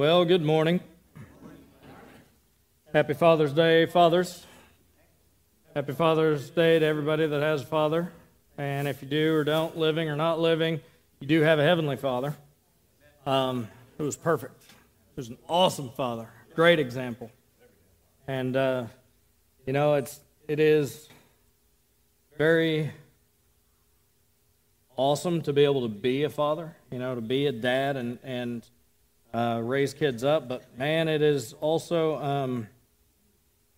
Well, good morning. Happy Father's Day, fathers. Happy Father's Day to everybody that has a father. And if you do or don't, living or not living, you do have a heavenly father. Um, perfect. who's an awesome father, great example. And uh, you know, it's it is very awesome to be able to be a father. You know, to be a dad and and uh, raise kids up. But man, it is also um,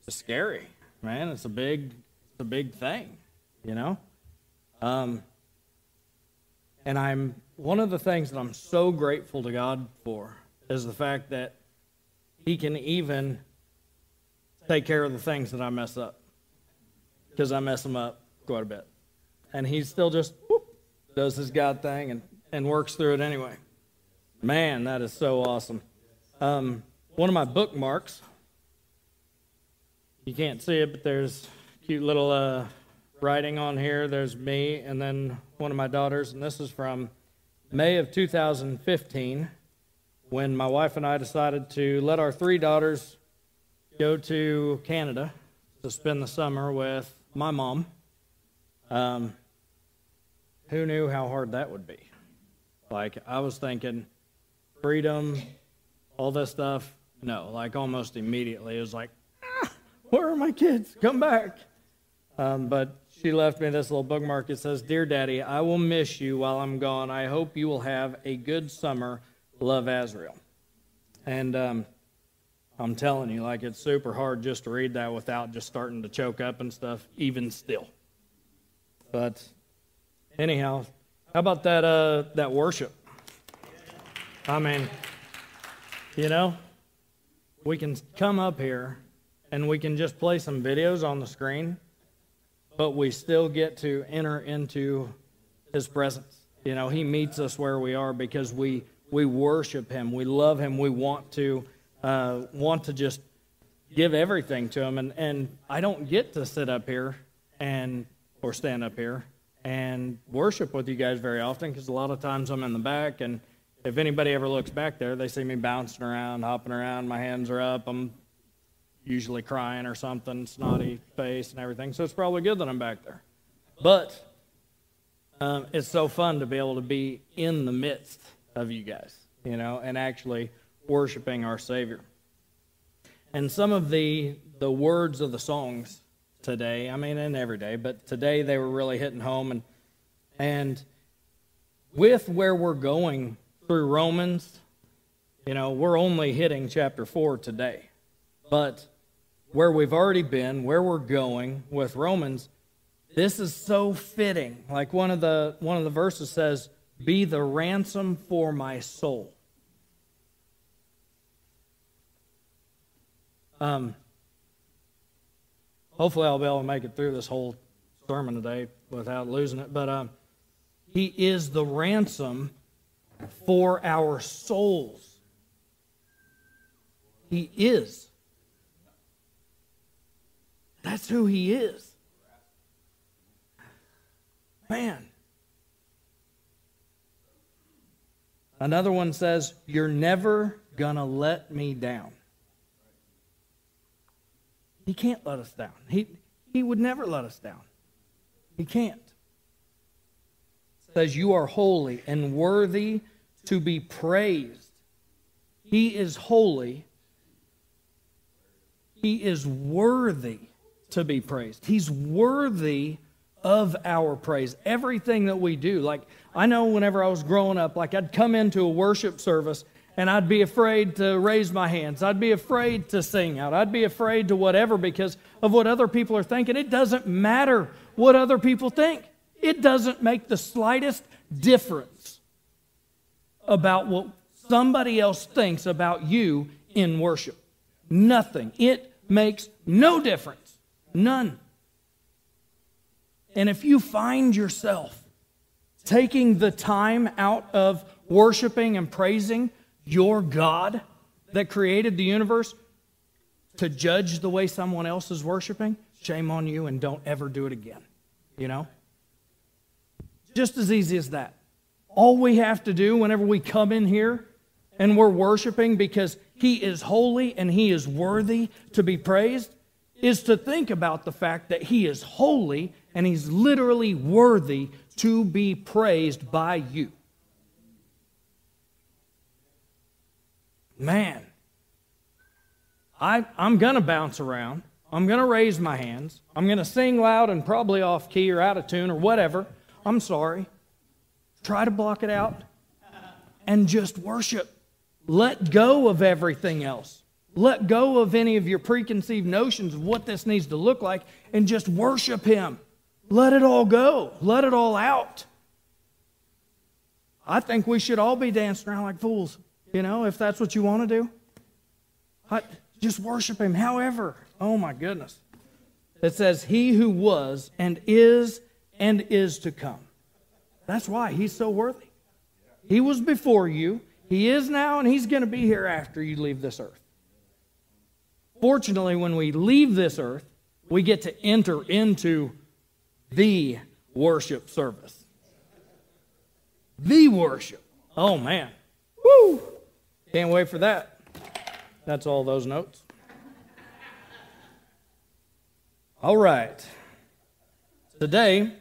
scary. Man, it's a big, it's a big thing. You know, um, and I'm one of the things that I'm so grateful to God for is the fact that He can even take care of the things that I mess up because I mess them up quite a bit, and He still just whoop, does His God thing and and works through it anyway. Man, that is so awesome. Um, one of my bookmarks, you can't see it, but there's cute little uh, writing on here. There's me and then one of my daughters, and this is from May of 2015 when my wife and I decided to let our three daughters go to Canada to spend the summer with my mom. Um, who knew how hard that would be? Like, I was thinking, freedom, all this stuff. No, like almost immediately. It was like, ah, where are my kids? Come back. Um, but she left me this little bookmark. It says, Dear Daddy, I will miss you while I'm gone. I hope you will have a good summer. Love Azrael. And um, I'm telling you, like, it's super hard just to read that without just starting to choke up and stuff, even still. But anyhow, how about that, uh, that worship? I mean, you know, we can come up here and we can just play some videos on the screen, but we still get to enter into his presence. You know, he meets us where we are because we we worship him, we love him, we want to uh, want to just give everything to him. And and I don't get to sit up here and or stand up here and worship with you guys very often because a lot of times I'm in the back and if anybody ever looks back there, they see me bouncing around, hopping around, my hands are up. I'm usually crying or something, snotty face and everything. So it's probably good that I'm back there. But um, it's so fun to be able to be in the midst of you guys, you know, and actually worshiping our Savior. And some of the the words of the songs today, I mean, and every day, but today they were really hitting home, and and with where we're going through Romans, you know, we're only hitting chapter 4 today. But where we've already been, where we're going with Romans, this is so fitting. Like one of the one of the verses says, "Be the ransom for my soul." Um, hopefully, I'll be able to make it through this whole sermon today without losing it. But um, he is the ransom for our souls. He is. That's who He is. Man. Another one says, You're never going to let me down. He can't let us down. He, he would never let us down. He can't. Says, You are holy and worthy to be praised. He is holy. He is worthy to be praised. He's worthy of our praise. Everything that we do. Like, I know whenever I was growing up, like, I'd come into a worship service and I'd be afraid to raise my hands. I'd be afraid to sing out. I'd be afraid to whatever because of what other people are thinking. It doesn't matter what other people think, it doesn't make the slightest difference about what somebody else thinks about you in worship. Nothing. It makes no difference. None. And if you find yourself taking the time out of worshiping and praising your God that created the universe to judge the way someone else is worshiping, shame on you and don't ever do it again. You know? Just as easy as that. All we have to do whenever we come in here and we're worshiping because He is holy and He is worthy to be praised is to think about the fact that He is holy and He's literally worthy to be praised by you. Man, I, I'm going to bounce around. I'm going to raise my hands. I'm going to sing loud and probably off key or out of tune or whatever. I'm sorry. Try to block it out and just worship. Let go of everything else. Let go of any of your preconceived notions of what this needs to look like and just worship Him. Let it all go. Let it all out. I think we should all be dancing around like fools, you know, if that's what you want to do. I, just worship Him. However, oh my goodness. It says, He who was and is and is to come. That's why He's so worthy. He was before you, He is now, and He's going to be here after you leave this earth. Fortunately, when we leave this earth, we get to enter into the worship service. The worship. Oh, man. Woo! Can't wait for that. That's all those notes. All right. Today,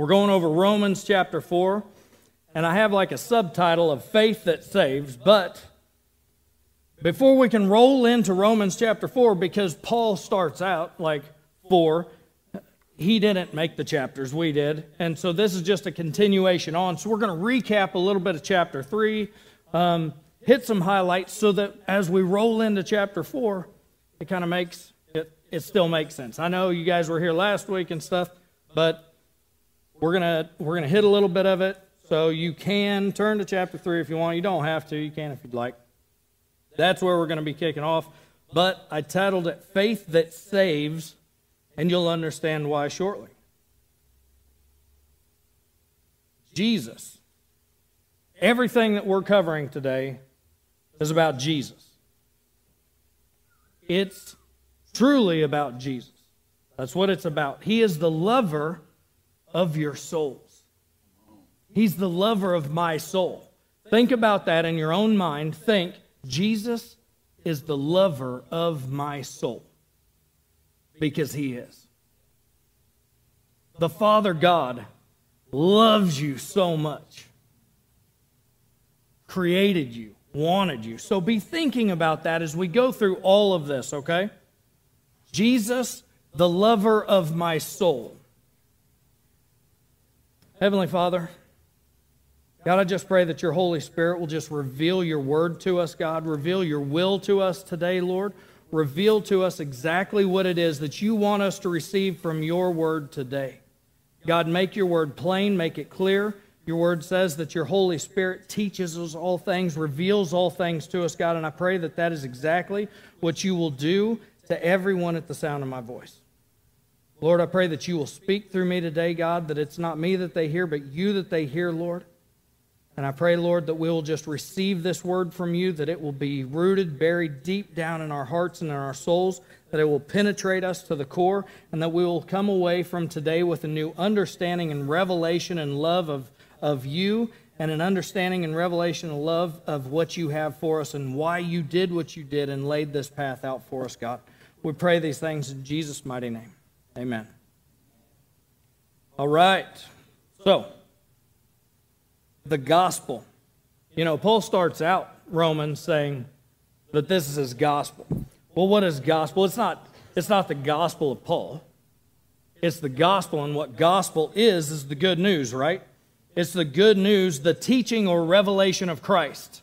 we're going over Romans chapter 4, and I have like a subtitle of Faith That Saves, but before we can roll into Romans chapter 4, because Paul starts out like 4, he didn't make the chapters, we did. And so this is just a continuation on. So we're going to recap a little bit of chapter 3, um, hit some highlights so that as we roll into chapter 4, it kind of makes it, it still makes sense. I know you guys were here last week and stuff, but we're going to we're to hit a little bit of it. So you can turn to chapter 3 if you want. You don't have to. You can if you'd like. That's where we're going to be kicking off. But I titled it Faith That Saves, and you'll understand why shortly. Jesus. Everything that we're covering today is about Jesus. It's truly about Jesus. That's what it's about. He is the lover of your souls. He's the lover of my soul. Think about that in your own mind. Think, Jesus is the lover of my soul because he is. The Father God loves you so much, created you, wanted you. So be thinking about that as we go through all of this, okay? Jesus, the lover of my soul. Heavenly Father, God, I just pray that your Holy Spirit will just reveal your word to us, God. Reveal your will to us today, Lord. Reveal to us exactly what it is that you want us to receive from your word today. God, make your word plain, make it clear. Your word says that your Holy Spirit teaches us all things, reveals all things to us, God, and I pray that that is exactly what you will do to everyone at the sound of my voice. Lord, I pray that you will speak through me today, God, that it's not me that they hear, but you that they hear, Lord. And I pray, Lord, that we'll just receive this word from you, that it will be rooted, buried deep down in our hearts and in our souls, that it will penetrate us to the core, and that we will come away from today with a new understanding and revelation and love of, of you, and an understanding and revelation and love of what you have for us and why you did what you did and laid this path out for us, God. We pray these things in Jesus' mighty name. Amen. All right. So, the gospel. You know, Paul starts out Romans saying that this is his gospel. Well, what is gospel? It's not, it's not the gospel of Paul. It's the gospel, and what gospel is, is the good news, right? It's the good news, the teaching or revelation of Christ.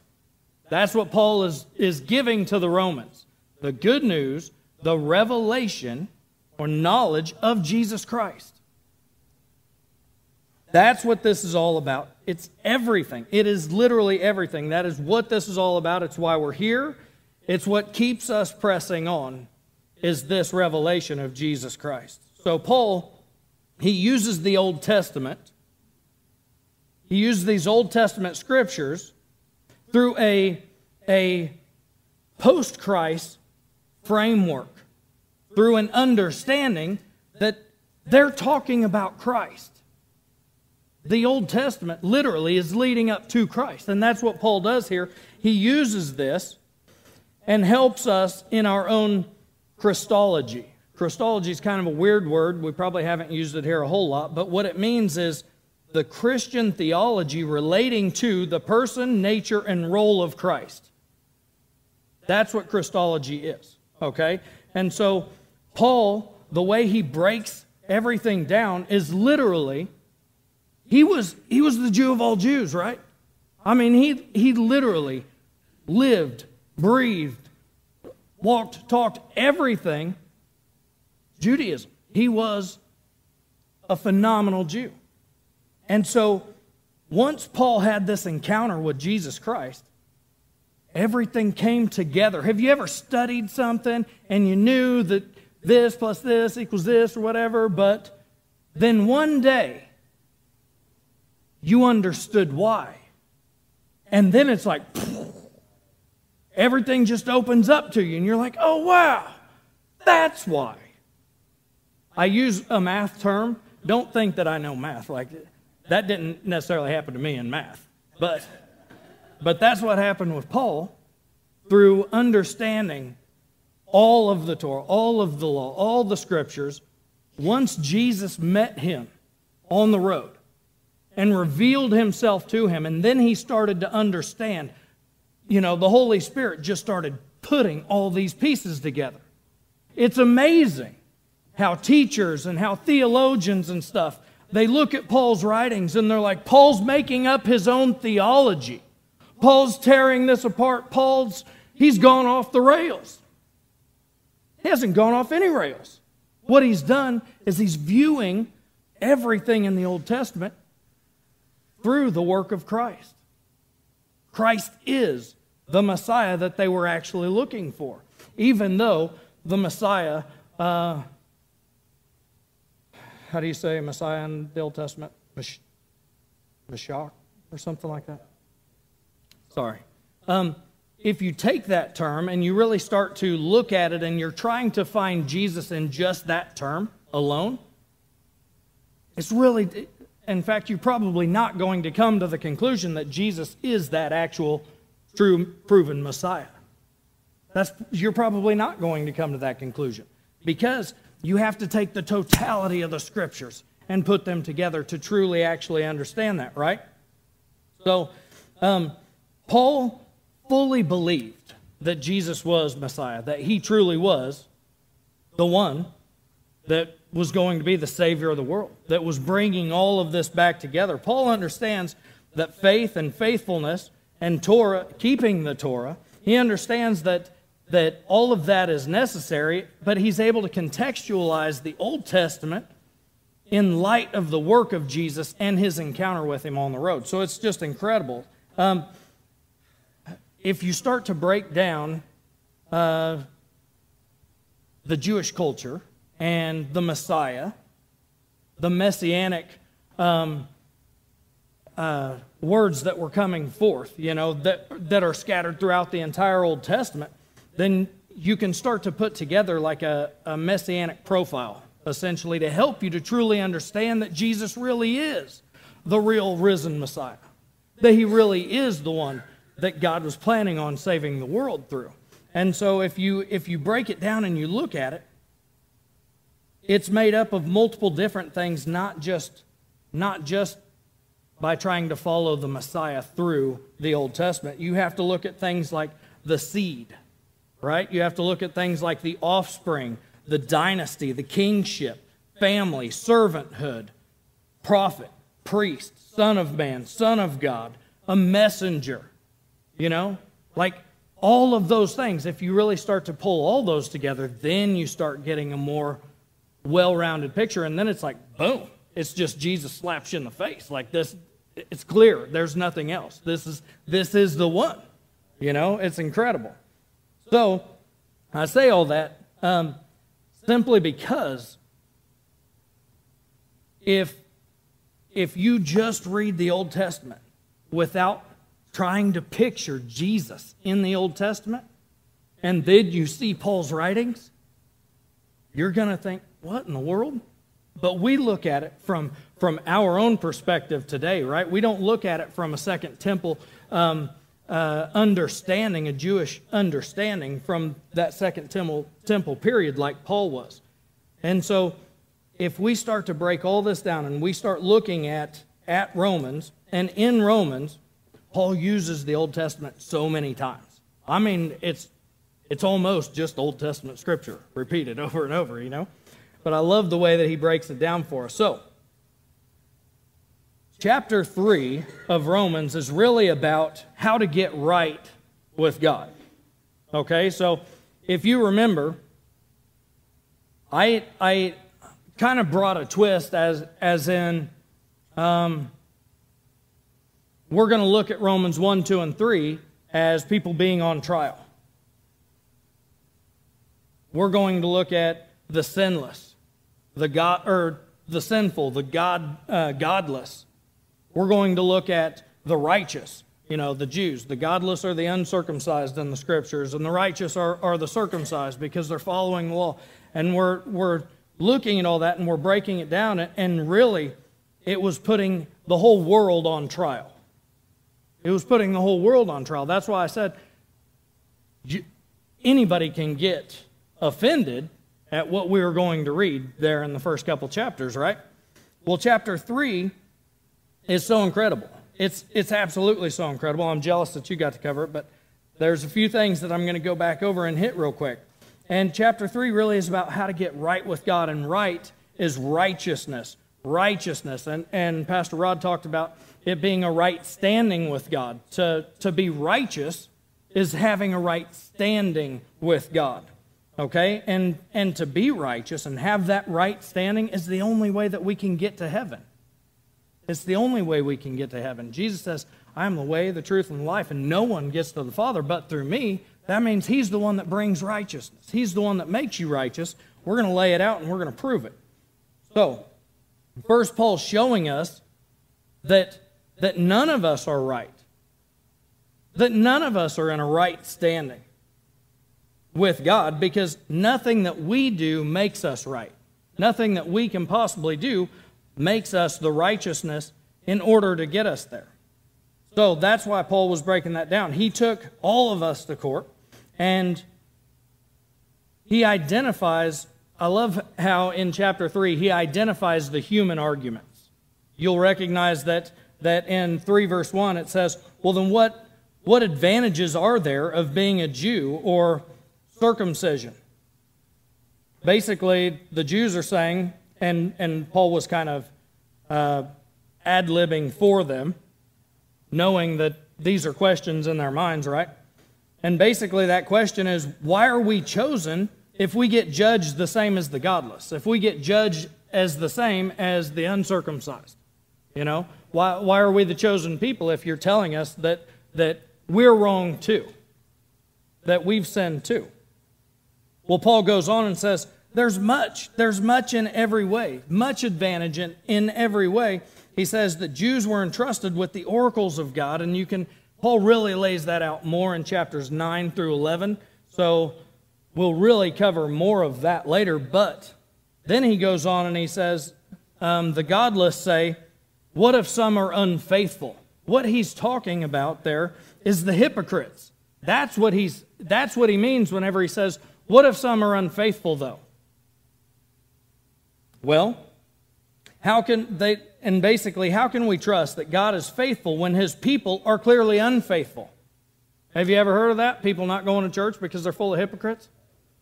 That's what Paul is, is giving to the Romans. The good news, the revelation or knowledge of Jesus Christ. That's what this is all about. It's everything. It is literally everything. That is what this is all about. It's why we're here. It's what keeps us pressing on is this revelation of Jesus Christ. So Paul he uses the Old Testament. He uses these Old Testament scriptures through a, a post Christ framework, through an understanding that they're talking about Christ. the Old Testament literally is leading up to Christ. And that's what Paul does here. He uses this and helps us in our own Christology. Christology is kind of a weird word. We probably haven't used it here a whole lot, but what it means is the Christian theology relating to the person, nature, and role of Christ. That's what Christology is, okay? And so, Paul, the way he breaks everything down is literally he was he was the Jew of all Jews, right? I mean, he he literally lived, breathed, walked, talked everything Judaism. He was a phenomenal Jew. And so once Paul had this encounter with Jesus Christ, everything came together. Have you ever studied something and you knew that this plus this equals this or whatever, but then one day you understood why. And then it's like everything just opens up to you and you're like, "Oh wow. That's why." I use a math term. Don't think that I know math like that didn't necessarily happen to me in math. But, but that's what happened with Paul through understanding all of the Torah, all of the law, all the scriptures. Once Jesus met him on the road and revealed himself to him, and then he started to understand, you know, the Holy Spirit just started putting all these pieces together. It's amazing how teachers and how theologians and stuff they look at Paul's writings and they're like, Paul's making up his own theology. Paul's tearing this apart. Paul's, he's gone off the rails. He hasn't gone off any rails. What he's done is he's viewing everything in the Old Testament through the work of Christ. Christ is the Messiah that they were actually looking for, even though the Messiah uh, how do you say Messiah in the Old Testament? Mashach or something like that? Sorry. Um, if you take that term and you really start to look at it and you're trying to find Jesus in just that term alone, it's really, in fact, you're probably not going to come to the conclusion that Jesus is that actual true proven Messiah. That's, you're probably not going to come to that conclusion because you have to take the totality of the scriptures and put them together to truly actually understand that, right? So, um, Paul fully believed that Jesus was Messiah, that he truly was the one that was going to be the Savior of the world, that was bringing all of this back together. Paul understands that faith and faithfulness and Torah, keeping the Torah, he understands that that all of that is necessary, but he's able to contextualize the Old Testament in light of the work of Jesus and his encounter with him on the road. So it's just incredible. Um, if you start to break down uh, the Jewish culture and the Messiah, the messianic um, uh, words that were coming forth, you know, that, that are scattered throughout the entire Old Testament, then you can start to put together like a, a messianic profile, essentially, to help you to truly understand that Jesus really is the real risen Messiah, that he really is the one that God was planning on saving the world through. And so if you if you break it down and you look at it, it's made up of multiple different things, not just not just by trying to follow the Messiah through the Old Testament. You have to look at things like the seed right? You have to look at things like the offspring, the dynasty, the kingship, family, servanthood, prophet, priest, son of man, son of God, a messenger. You know, like all of those things, if you really start to pull all those together, then you start getting a more well rounded picture. And then it's like, boom, it's just Jesus slaps you in the face. Like this, it's clear. There's nothing else. This is, this is the one. You know, it's incredible. So, I say all that um, simply because if, if you just read the Old Testament without trying to picture Jesus in the Old Testament, and then you see Paul's writings, you're going to think, what in the world? But we look at it from, from our own perspective today, right? We don't look at it from a second temple um, uh, understanding, a Jewish understanding from that second temple, temple period like Paul was. And so if we start to break all this down and we start looking at, at Romans, and in Romans, Paul uses the Old Testament so many times. I mean, it's, it's almost just Old Testament scripture repeated over and over, you know? But I love the way that he breaks it down for us. So, chapter 3 of Romans is really about how to get right with God. Okay, so if you remember, I, I kind of brought a twist as, as in um, we're going to look at Romans 1, 2, and 3 as people being on trial. We're going to look at the sinless, the God, or the sinful, the God, uh, godless. We're going to look at the righteous, you know, the Jews. The godless are the uncircumcised in the scriptures, and the righteous are, are the circumcised because they're following the law. And we're, we're looking at all that and we're breaking it down, and really, it was putting the whole world on trial. It was putting the whole world on trial. That's why I said anybody can get offended at what we were going to read there in the first couple chapters, right? Well, chapter 3 is so incredible. It's, it's absolutely so incredible. I'm jealous that you got to cover it, but there's a few things that I'm going to go back over and hit real quick. And chapter 3 really is about how to get right with God, and right is righteousness. Righteousness. And, and Pastor Rod talked about it being a right standing with God. To, to be righteous is having a right standing with God. Okay? And, and to be righteous and have that right standing is the only way that we can get to heaven. It's the only way we can get to heaven. Jesus says, I am the way, the truth, and the life, and no one gets to the Father but through me. That means He's the one that brings righteousness. He's the one that makes you righteous. We're going to lay it out and we're going to prove it. So, first, Paul's showing us that that none of us are right, that none of us are in a right standing with God because nothing that we do makes us right. Nothing that we can possibly do makes us the righteousness in order to get us there. So that's why Paul was breaking that down. He took all of us to court and he identifies, I love how in chapter 3 he identifies the human arguments. You'll recognize that that in 3 verse 1 it says, well, then what, what advantages are there of being a Jew or circumcision? Basically, the Jews are saying, and, and Paul was kind of uh, ad libbing for them, knowing that these are questions in their minds, right? And basically, that question is why are we chosen if we get judged the same as the godless? If we get judged as the same as the uncircumcised? You know? Why, why are we the chosen people if you're telling us that, that we're wrong too? That we've sinned too? Well, Paul goes on and says, There's much, there's much in every way, much advantage in, in every way. He says that Jews were entrusted with the oracles of God, and you can, Paul really lays that out more in chapters 9 through 11. So we'll really cover more of that later. But then he goes on and he says, um, The godless say, what if some are unfaithful? What he's talking about there is the hypocrites. That's what he's that's what he means whenever he says, "What if some are unfaithful though?" Well, how can they and basically how can we trust that God is faithful when his people are clearly unfaithful? Have you ever heard of that? People not going to church because they're full of hypocrites?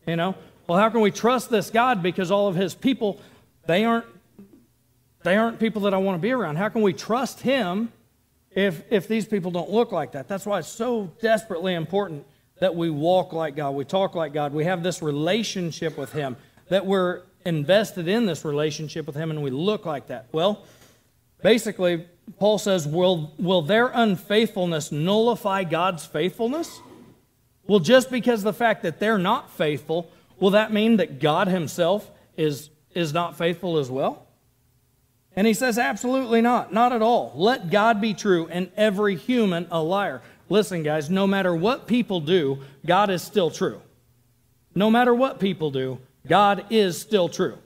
You know? Well, how can we trust this God because all of his people they aren't they aren't people that I want to be around. How can we trust Him if, if these people don't look like that? That's why it's so desperately important that we walk like God, we talk like God, we have this relationship with Him, that we're invested in this relationship with Him and we look like that. Well, basically, Paul says, will, will their unfaithfulness nullify God's faithfulness? Well, just because the fact that they're not faithful, will that mean that God Himself is, is not faithful as well? And he says, absolutely not. Not at all. Let God be true and every human a liar. Listen, guys, no matter what people do, God is still true. No matter what people do, God is still true.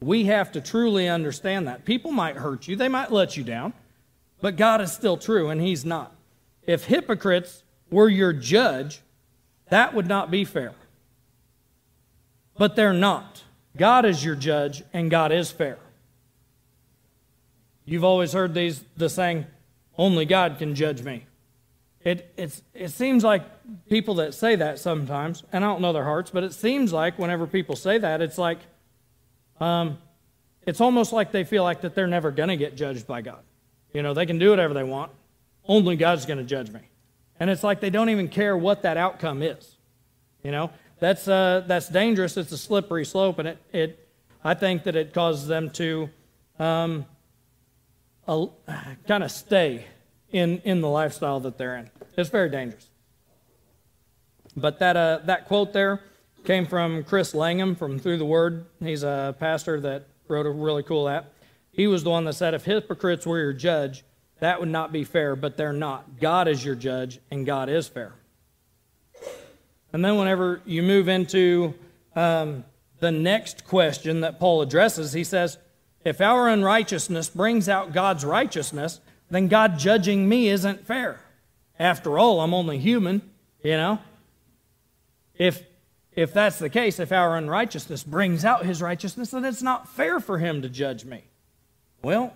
We have to truly understand that. People might hurt you, they might let you down, but God is still true, and He's not. If hypocrites were your judge, that would not be fair. But they're not. God is your judge, and God is fair. You've always heard these the saying, only God can judge me. It, it's, it seems like people that say that sometimes, and I don't know their hearts, but it seems like whenever people say that, it's like, um, it's almost like they feel like that they're never going to get judged by God. You know, they can do whatever they want. Only God's going to judge me. And it's like they don't even care what that outcome is. You know, that's, uh, that's dangerous. It's a slippery slope, and it, it, I think that it causes them to um, kind of stay in, in the lifestyle that they're in. It's very dangerous. But that, uh, that quote there came from Chris Langham from Through the Word. He's a pastor that wrote a really cool app. He was the one that said, if hypocrites were your judge, that would not be fair, but they're not. God is your judge, and God is fair. And then, whenever you move into um, the next question that Paul addresses, he says, If our unrighteousness brings out God's righteousness, then God judging me isn't fair. After all, I'm only human, you know? If, if that's the case, if our unrighteousness brings out his righteousness, then it's not fair for him to judge me. Well,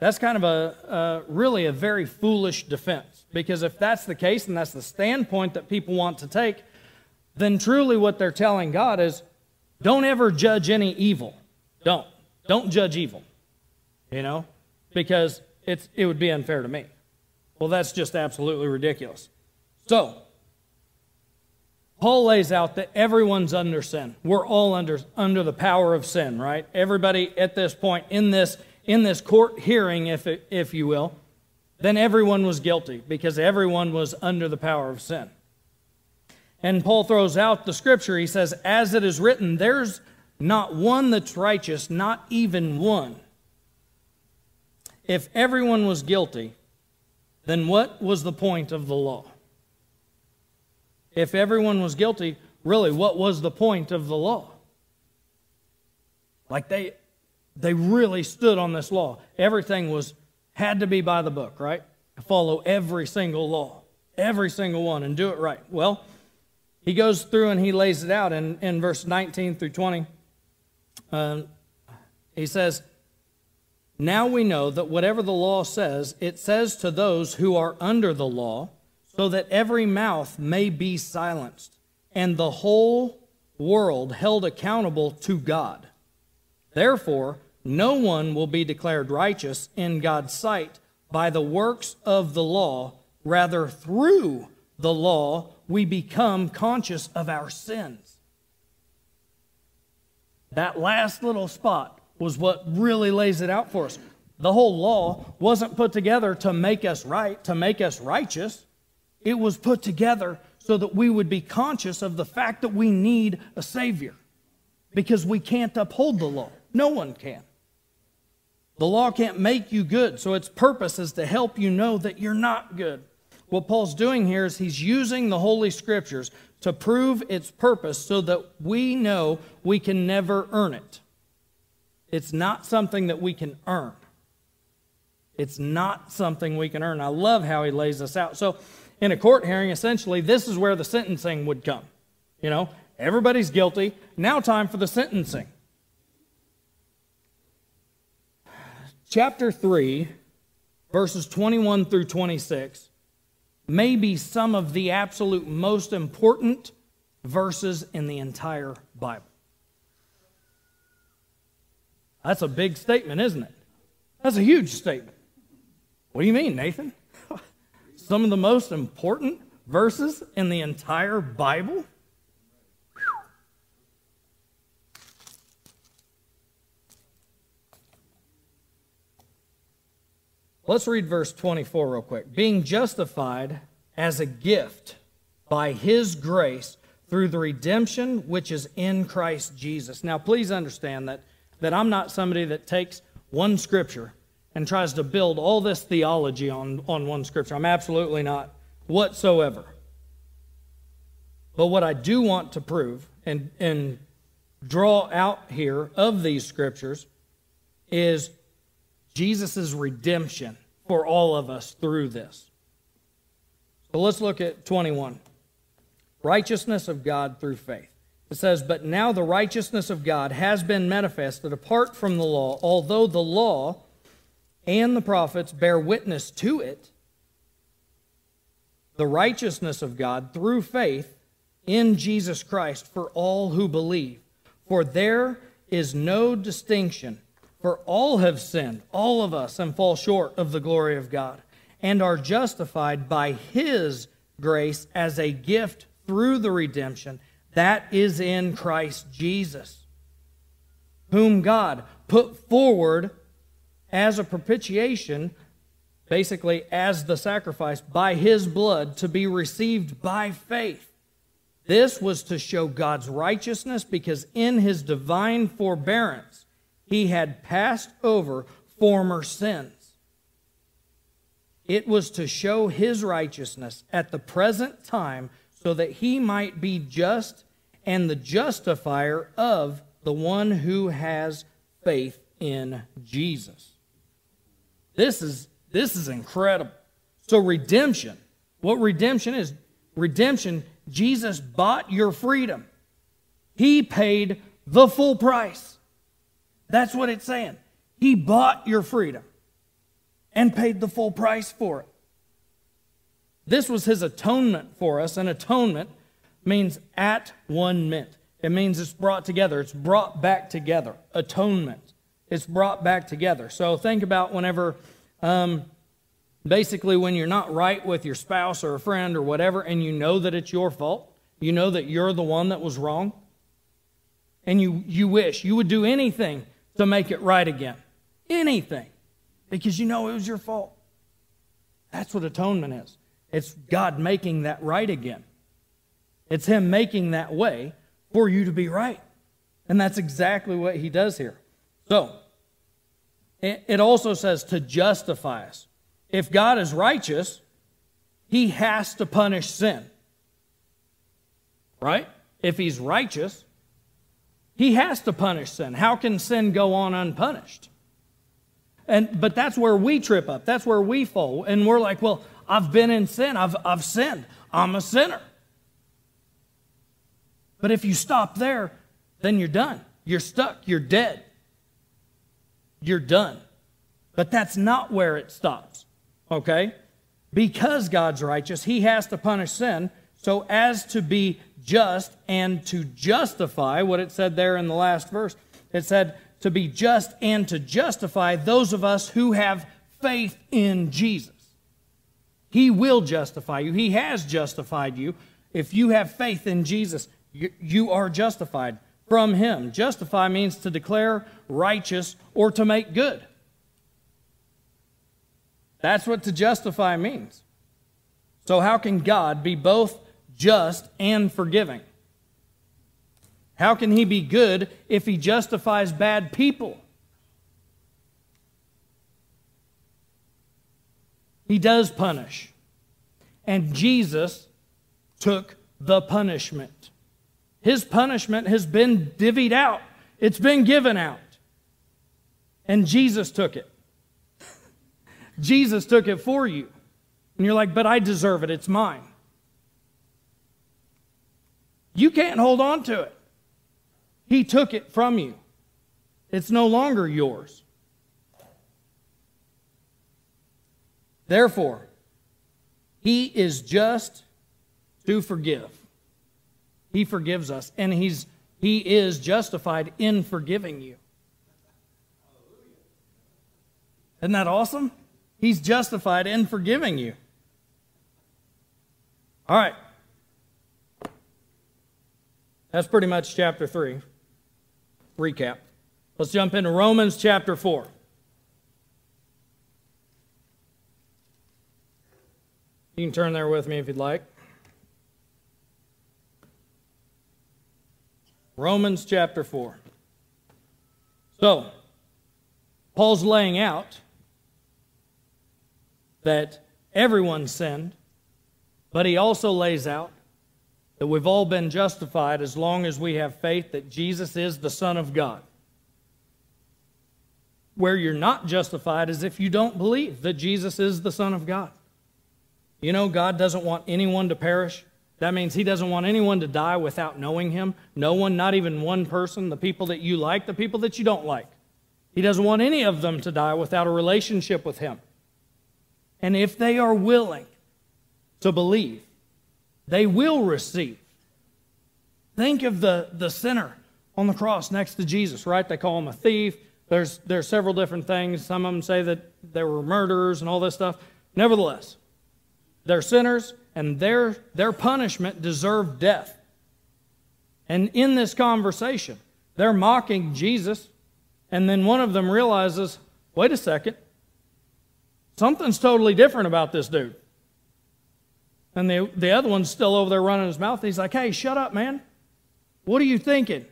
that's kind of a, really a very foolish defense. Because if that's the case and that's the standpoint that people want to take, then truly what they're telling God is don't ever judge any evil. Don't. Don't judge evil. You know? Because it's, it would be unfair to me. Well, that's just absolutely ridiculous. So, Paul lays out that everyone's under sin. We're all under, under the power of sin, right? Everybody at this point in this, in this court hearing, if, it, if you will, then everyone was guilty because everyone was under the power of sin. And Paul throws out the scripture. He says, As it is written, there's not one that's righteous, not even one. If everyone was guilty, then what was the point of the law? If everyone was guilty, really, what was the point of the law? Like they, they really stood on this law. Everything was had to be by the book, right? Follow every single law, every single one, and do it right. Well, he goes through and he lays it out in, in verse 19 through 20. Um, he says, Now we know that whatever the law says, it says to those who are under the law, so that every mouth may be silenced, and the whole world held accountable to God. Therefore, no one will be declared righteous in God's sight by the works of the law, rather, through the law, we become conscious of our sins. That last little spot was what really lays it out for us. The whole law wasn't put together to make us right, to make us righteous. It was put together so that we would be conscious of the fact that we need a Savior because we can't uphold the law. No one can. The law can't make you good, so its purpose is to help you know that you're not good. What Paul's doing here is he's using the Holy Scriptures to prove its purpose so that we know we can never earn it. It's not something that we can earn. It's not something we can earn. I love how he lays this out. So, in a court hearing, essentially, this is where the sentencing would come. You know, everybody's guilty. Now, time for the sentencing. Chapter 3, verses 21 through 26 may be some of the absolute most important verses in the entire Bible. That's a big statement, isn't it? That's a huge statement. What do you mean, Nathan? Some of the most important verses in the entire Bible? Let's read verse 24 real quick. Being justified as a gift by his grace through the redemption which is in Christ Jesus. Now, please understand that, that I'm not somebody that takes one scripture and tries to build all this theology on, on one scripture. I'm absolutely not whatsoever. But what I do want to prove, and, and draw out here of these scriptures is Jesus' redemption for all of us through this. So let's look at 21. Righteousness of God through faith. It says, But now the righteousness of God has been manifested apart from the law, although the law and the prophets bear witness to it. The righteousness of God through faith in Jesus Christ for all who believe. For there is no distinction, for all have sinned, all of us, and fall short of the glory of God, and are justified by His grace as a gift through the redemption that is in Christ Jesus, whom God put forward as a propitiation, basically as the sacrifice by his blood to be received by faith. This was to show God's righteousness because in his divine forbearance he had passed over former sins. It was to show his righteousness at the present time so that he might be just and the justifier of the one who has faith in Jesus. This is this is incredible. So redemption, what redemption is? Redemption, Jesus bought your freedom. He paid the full price. That's what it's saying. He bought your freedom and paid the full price for it. This was his atonement for us, and atonement means at one mint. It means it's brought together, it's brought back together. Atonement. It's brought back together. So think about whenever, um, basically, when you're not right with your spouse or a friend or whatever, and you know that it's your fault, you know that you're the one that was wrong, and you, you wish you would do anything to make it right again. Anything. Because you know it was your fault. That's what atonement is. It's God making that right again. It's Him making that way for you to be right. And that's exactly what He does here. So, it also says to justify us. If God is righteous, He has to punish sin. Right? If He's righteous, He has to punish sin. How can sin go on unpunished? And, but that's where we trip up. That's where we fall. And we're like, well, I've been in sin. I've, I've sinned. I'm a sinner. But if you stop there, then you're done. You're stuck. You're dead. You're done. But that's not where it stops. Okay? Because God's righteous, He has to punish sin so as to be just and to justify what it said there in the last verse. It said, to be just and to justify those of us who have faith in Jesus. He will justify you. He has justified you. If you have faith in Jesus, you, are justified from Him. Justify means to declare righteous or to make good. That's what to justify means. So, how can God be both just and forgiving? How can He be good if He justifies bad people? He does punish. And Jesus took the punishment. His punishment has been divvied out, it's been given out. And Jesus took it. Jesus took it for you. And you're like, but I deserve it, it's mine. You can't hold on to it. He took it from you, it's no longer yours. Therefore, he is just to forgive. He forgives us, and he's, he is justified in forgiving you. Isn't that awesome? He's justified in forgiving you. All right. That's pretty much chapter 3. Recap. Let's jump into Romans chapter 4. You can turn there with me if you'd like. Romans chapter 4. So, Paul's laying out that everyone sinned, but he also lays out that we've all been justified as long as we have faith that Jesus is the Son of God. Where you're not justified is if you don't believe that Jesus is the Son of God. You know, God doesn't want anyone to perish. That means He doesn't want anyone to die without knowing Him. No one, not even one person, the people that you like, the people that you don't like. He doesn't want any of them to die without a relationship with Him. And if they are willing to believe, they will receive. Think of the, the sinner on the cross next to Jesus, right? They call him a thief. There's, there's several different things. Some of them say that they were murderers and all this stuff. Nevertheless, they're sinners, and their, their punishment deserved death. And in this conversation, they're mocking Jesus, and then one of them realizes wait a second, something's totally different about this dude. And the, the other one's still over there running his mouth. He's like, hey, shut up, man. What are you thinking?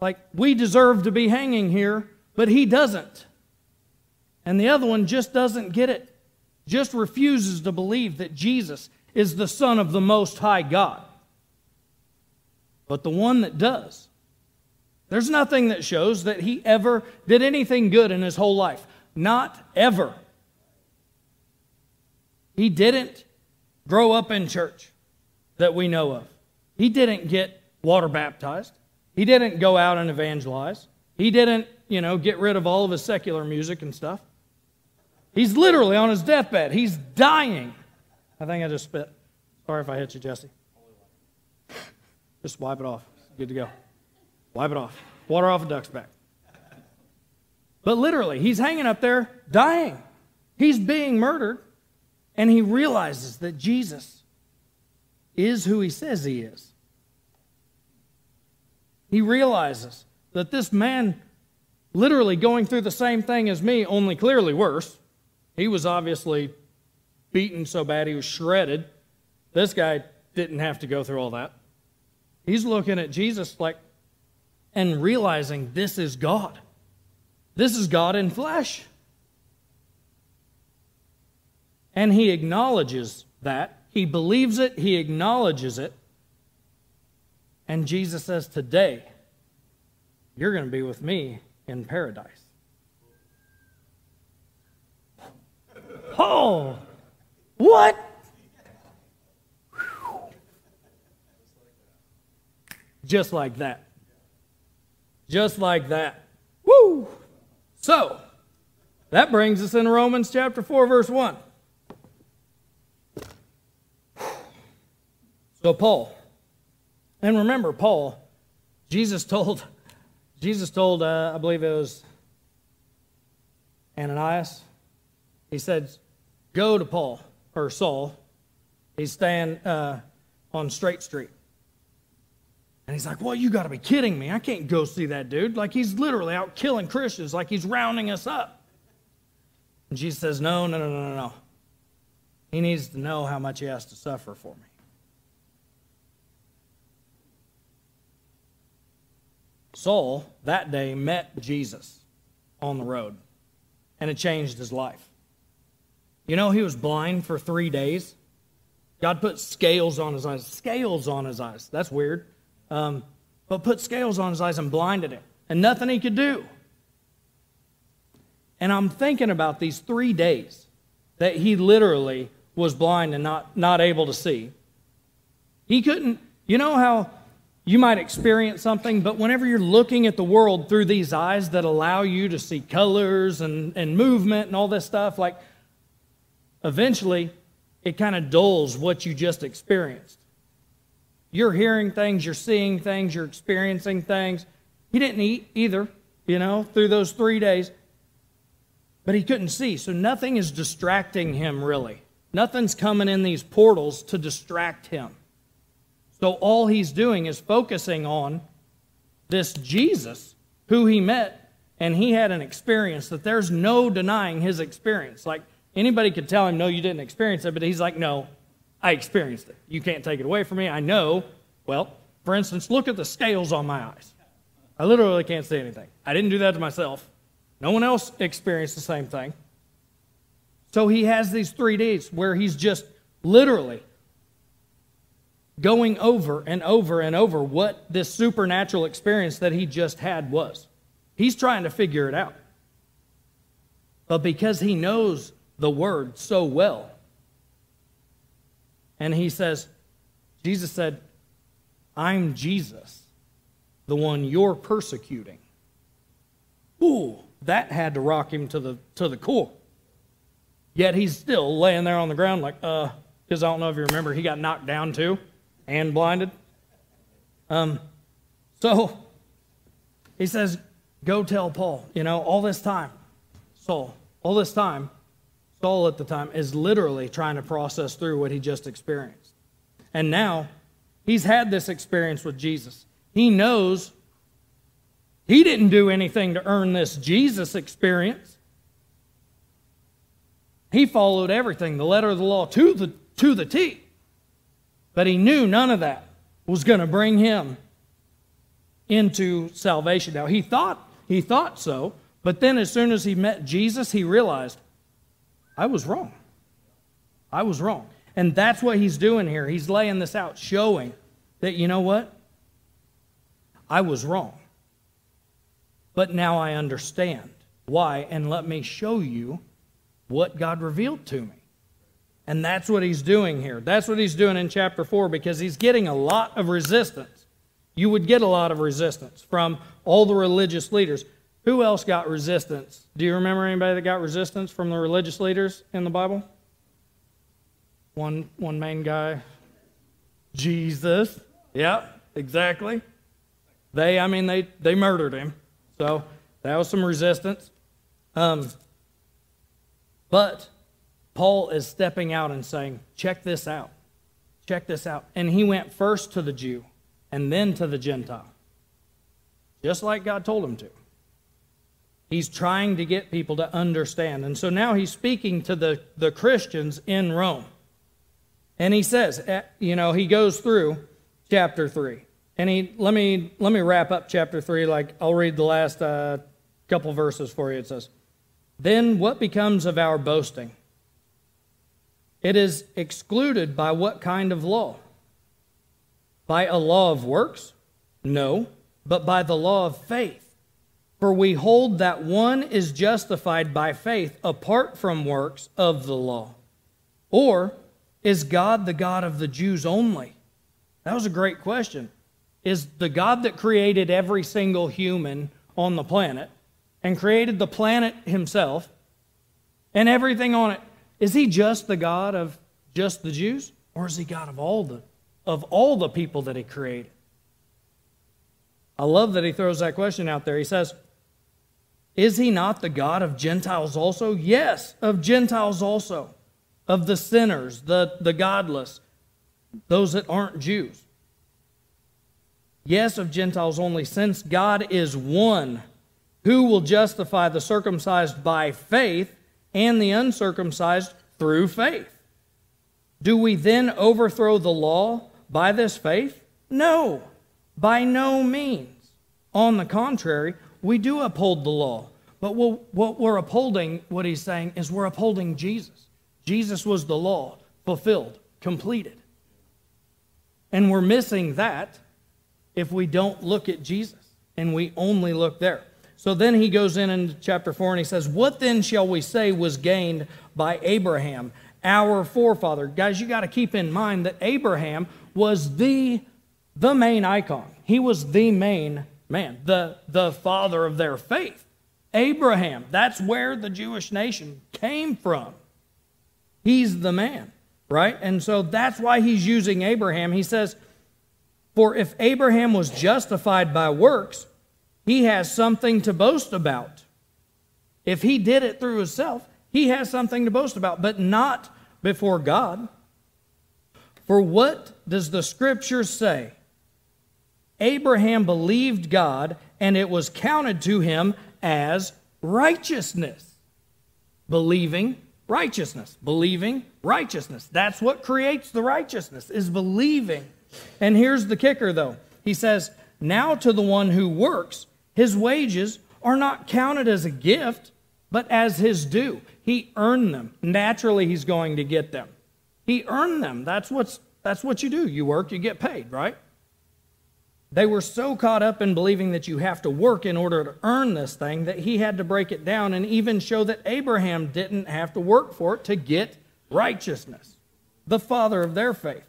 Like, we deserve to be hanging here, but he doesn't. And the other one just doesn't get it, just refuses to believe that Jesus is the Son of the Most High God. But the one that does, there's nothing that shows that he ever did anything good in his whole life. Not ever. He didn't grow up in church that we know of. He didn't get water baptized. He didn't go out and evangelize. He didn't, you know, get rid of all of his secular music and stuff. He's literally on his deathbed. He's dying. I think I just spit. Sorry if I hit you, Jesse. Just wipe it off. Good to go. Wipe it off. Water off a duck's back. But literally, he's hanging up there dying. He's being murdered. And he realizes that Jesus is who he says he is. He realizes that this man, literally going through the same thing as me, only clearly worse. He was obviously beaten so bad he was shredded. This guy didn't have to go through all that. He's looking at Jesus like, and realizing this is God. This is God in flesh. And he acknowledges that. He believes it, he acknowledges it. And Jesus says, Today, you're going to be with me in paradise. Oh, what? Just like that. Just like that. Woo! So, that brings us in Romans chapter 4, verse 1. So, Paul, and remember, Paul, Jesus told, Jesus told, uh, I believe it was Ananias, he said, Go to Paul, or Saul. He's staying uh, on Straight Street. And he's like, Well, you got to be kidding me. I can't go see that dude. Like, he's literally out killing Christians, like he's rounding us up. And Jesus says, No, no, no, no, no. He needs to know how much he has to suffer for me. Saul that day met Jesus on the road, and it changed his life. You know, he was blind for three days. God put scales on his eyes. Scales on his eyes. That's weird. Um, but put scales on his eyes and blinded him, and nothing he could do. And I'm thinking about these three days that he literally was blind and not, not able to see. He couldn't, you know how you might experience something, but whenever you're looking at the world through these eyes that allow you to see colors and, and movement and all this stuff, like eventually it kind of dulls what you just experienced. You're hearing things, you're seeing things, you're experiencing things. He didn't eat either, you know, through those three days, but he couldn't see. So nothing is distracting him really. Nothing's coming in these portals to distract him. So all he's doing is focusing on this Jesus who he met, and he had an experience that there's no denying his experience. Like anybody could tell him, no, you didn't experience it, but he's like, no, I experienced it. You can't take it away from me. I know. Well, for instance, look at the scales on my eyes. I literally can't see anything. I didn't do that to myself. No one else experienced the same thing. So he has these three days where he's just literally going over and over and over what this supernatural experience that he just had was. He's trying to figure it out. But because he knows the word so well, and he says, Jesus said, I'm Jesus, the one you're persecuting. Ooh, that had to rock him to the, to the core. Yet he's still laying there on the ground, like, uh, because I don't know if you remember, he got knocked down too and blinded. Um, so he says, Go tell Paul, you know, all this time, Saul, all this time, Saul at the time is literally trying to process through what he just experienced. And now he's had this experience with Jesus. He knows he didn't do anything to earn this Jesus experience. He followed everything, the letter of the law to the, to the T. But he knew none of that was going to bring him into salvation. Now, he thought, he thought so, but then as soon as he met Jesus, he realized, I was wrong. I was wrong. And that's what he's doing here. He's laying this out, showing that, you know what? I was wrong. But now I understand why, and let me show you what God revealed to me. And that's what he's doing here. That's what he's doing in chapter 4 because he's getting a lot of resistance. You would get a lot of resistance from all the religious leaders. Who else got resistance? Do you remember anybody that got resistance from the religious leaders in the Bible? One, one main guy. Jesus. Yeah, exactly. They, I mean, they, they murdered him. So that was some resistance. Um, but Paul is stepping out and saying, check this out. Check this out. And he went first to the Jew and then to the Gentile, just like God told him to. He's trying to get people to understand. And so now he's speaking to the, the Christians in Rome. And he says, eh, you know, he goes through chapter 3. And he, let me, let me wrap up chapter 3. Like, I'll read the last uh, couple verses for you. It says, Then what becomes of our boasting? It is excluded by what kind of law? By a law of works? No, but by the law of faith. For we hold that one is justified by faith apart from works of the law. Or is God the God of the Jews only? That was a great question. Is the God that created every single human on the planet and created the planet himself and everything on it, is he just the God of just the Jews? Or is he God of all the of all the people that he created? I love that he throws that question out there. He says, is he not the God of Gentiles also? Yes, of Gentiles also, of the sinners, the, the godless, those that aren't Jews. Yes, of Gentiles only, since God is one, who will justify the circumcised by faith and the uncircumcised through faith. Do we then overthrow the law by this faith? No, by no means. On the contrary, we do uphold the law. But what we're upholding, what he's saying, is we're upholding Jesus. Jesus was the law, fulfilled, completed. And we're missing that if we don't look at Jesus and we only look there. So then he goes in in chapter 4 and he says, What then shall we say was gained by Abraham, our forefather? Guys, you got to keep in mind that Abraham was the, the main icon. He was the main man, the, the father of their faith. Abraham, that's where the Jewish nation came from. He's the man, right? And so that's why he's using Abraham. He says, For if Abraham was justified by works, he has something to boast about. If he did it through himself, he has something to boast about, but not before God. For what does the scripture say? Abraham believed God, and it was counted to him as righteousness. Believing righteousness. Believing righteousness. That's what creates the righteousness, is believing. And here's the kicker, though. He says, Now to the one who works, his wages are not counted as a gift, but as his due. He earned them. Naturally, he's going to get them. He earned them. That's what's That's what you do. You work, you get paid, right? They were so caught up in believing that you have to work in order to earn this thing that he had to break it down and even show that Abraham didn't have to work for it to get righteousness, the father of their faith.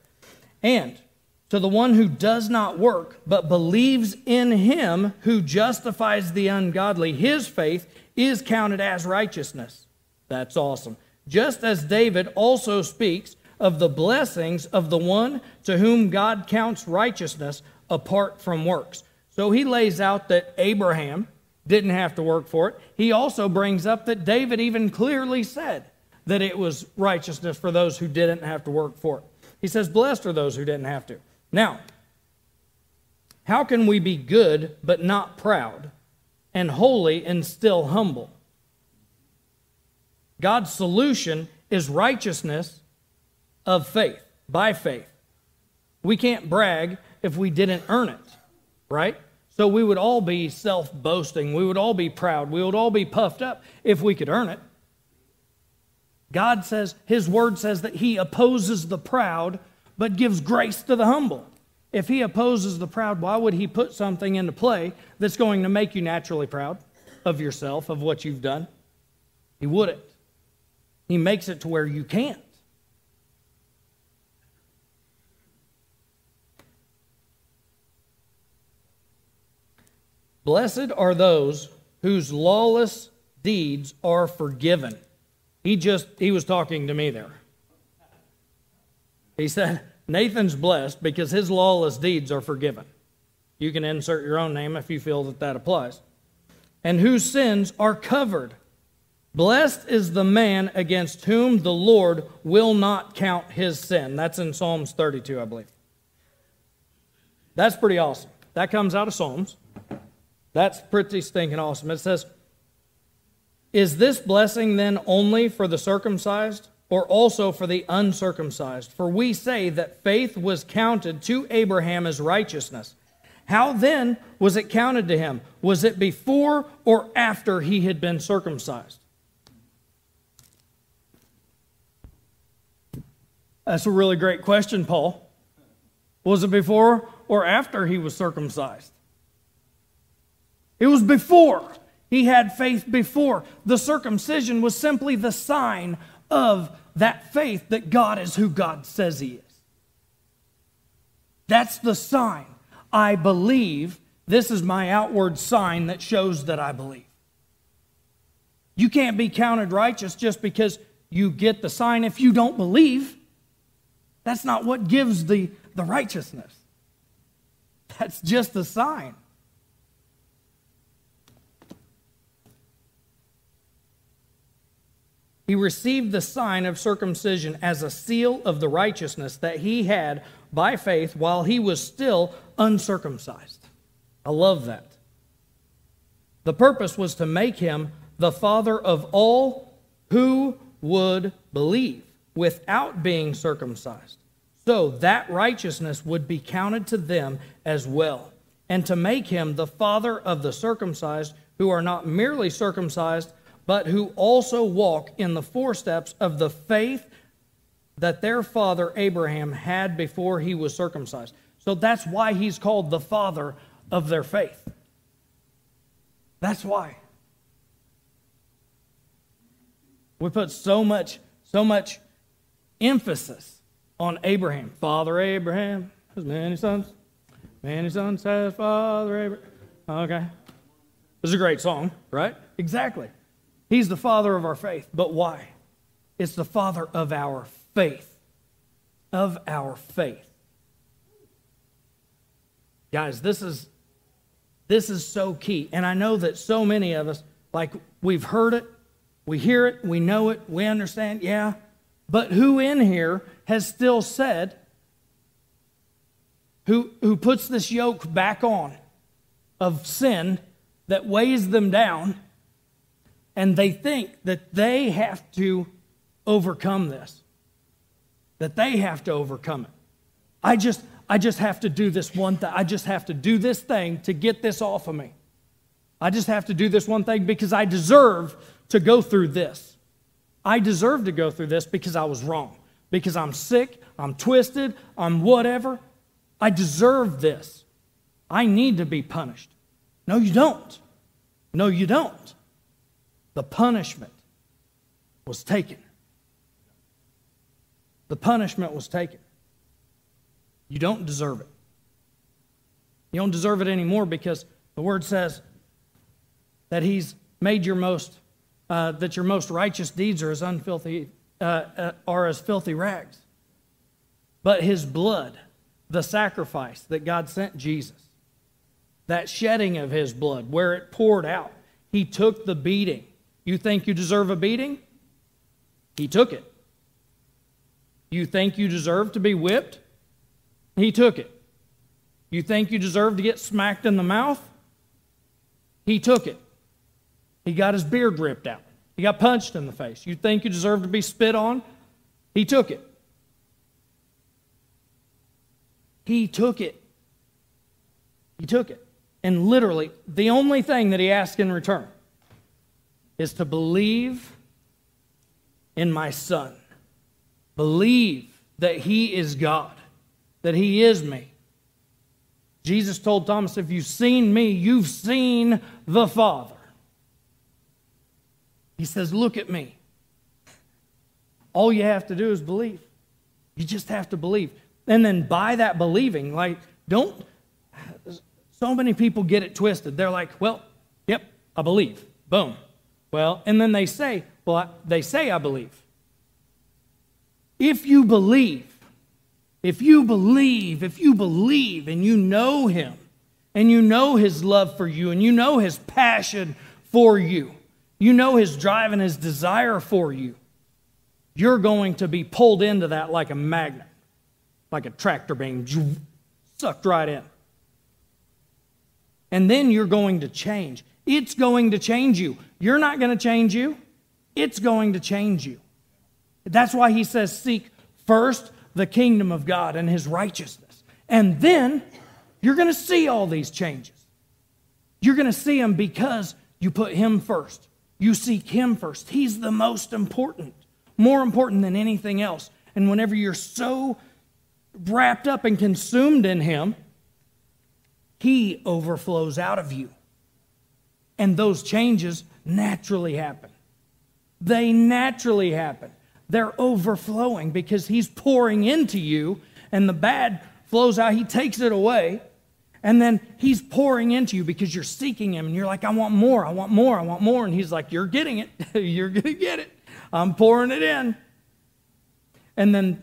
And to the one who does not work, but believes in him who justifies the ungodly, his faith is counted as righteousness. That's awesome. Just as David also speaks of the blessings of the one to whom God counts righteousness apart from works. So he lays out that Abraham didn't have to work for it. He also brings up that David even clearly said that it was righteousness for those who didn't have to work for it. He says, Blessed are those who didn't have to. Now, how can we be good but not proud, and holy and still humble? God's solution is righteousness of faith, by faith. We can't brag if we didn't earn it, right? So we would all be self boasting. We would all be proud. We would all be puffed up if we could earn it. God says, His word says that He opposes the proud, but gives grace to the humble. If He opposes the proud, why would He put something into play that's going to make you naturally proud of yourself, of what you've done? He wouldn't. He makes it to where you can't. Blessed are those whose lawless deeds are forgiven. He just, he was talking to me there. He said, Nathan's blessed because his lawless deeds are forgiven. You can insert your own name if you feel that that applies. And whose sins are covered. Blessed is the man against whom the Lord will not count his sin. That's in Psalms 32, I believe. That's pretty awesome. That comes out of Psalms. That's pretty stinking awesome. It says, Is this blessing then only for the circumcised or also for the uncircumcised? For we say that faith was counted to Abraham as righteousness. How then was it counted to him? Was it before or after he had been circumcised? That's a really great question, Paul. Was it before or after he was circumcised? It was before. He had faith before. The circumcision was simply the sign of that faith that God is who God says He is. That's the sign. I believe. This is my outward sign that shows that I believe. You can't be counted righteous just because you get the sign if you don't believe. That's not what gives the, the righteousness. That's just a sign. He received the sign of circumcision as a seal of the righteousness that he had by faith while he was still uncircumcised. I love that. The purpose was to make him the father of all who would believe without being circumcised, so that righteousness would be counted to them as well, and to make him the father of the circumcised who are not merely circumcised but who also walk in the footsteps of the faith that their father Abraham had before he was circumcised. So that's why he's called the father of their faith. That's why. We put so much, so much emphasis on Abraham. Father Abraham has many sons. Many sons has Father Abraham. Okay. This is a great song, right? Exactly. He's the father of our faith. But why? It's the father of our faith. Of our faith. Guys, this is this is so key. And I know that so many of us like we've heard it, we hear it, we know it, we understand, yeah. But who in here has still said who who puts this yoke back on of sin that weighs them down? And they think that they have to overcome this, that they have to overcome it. I just, I just have to do this one thing. I just have to do this thing to get this off of me. I just have to do this one thing because I deserve to go through this. I deserve to go through this because I was wrong. because I'm sick, I'm twisted, I'm whatever. I deserve this. I need to be punished. No, you don't. No, you don't. The punishment was taken. The punishment was taken. You don't deserve it. You don't deserve it anymore because the word says that he's made your most, uh, that your most righteous deeds are as unfilthy, uh, uh, are as filthy rags. But his blood, the sacrifice that God sent Jesus, that shedding of his blood, where it poured out, he took the beating. You think you deserve a beating? He took it. You think you deserve to be whipped? He took it. You think you deserve to get smacked in the mouth? He took it. He got his beard ripped out. He got punched in the face. You think you deserve to be spit on? He took it. He took it. He took it. And literally, the only thing that he asked in return is to believe in my son. Believe that he is God, that he is me. Jesus told Thomas, If you've seen me, you've seen the Father. He says, Look at me. All you have to do is believe. You just have to believe. And then by that believing, like, don't, so many people get it twisted. They're like, Well, yep, I believe. Boom. Well, and then they say, Well, they say, I believe. If you believe, if you believe, if you believe and you know Him and you know His love for you and you know His passion for you, you know His drive and His desire for you, you're going to be pulled into that like a magnet, like a tractor being sucked right in. And then you're going to change. It's going to change you. You're not going to change you, it's going to change you. That's why he says, Seek first the kingdom of God and his righteousness. And then you're going to see all these changes. You're going to see them because you put him first. You seek him first. He's the most important, more important than anything else. And whenever you're so wrapped up and consumed in him, he overflows out of you. And those changes naturally happen. They naturally happen they're overflowing because He's pouring into you, and the bad flows out. He takes it away, and then He's pouring into you because you're seeking Him, and you're like, I want more, I want more, I want more. And He's like, You're getting it. you're going to get it. I'm pouring it in. And then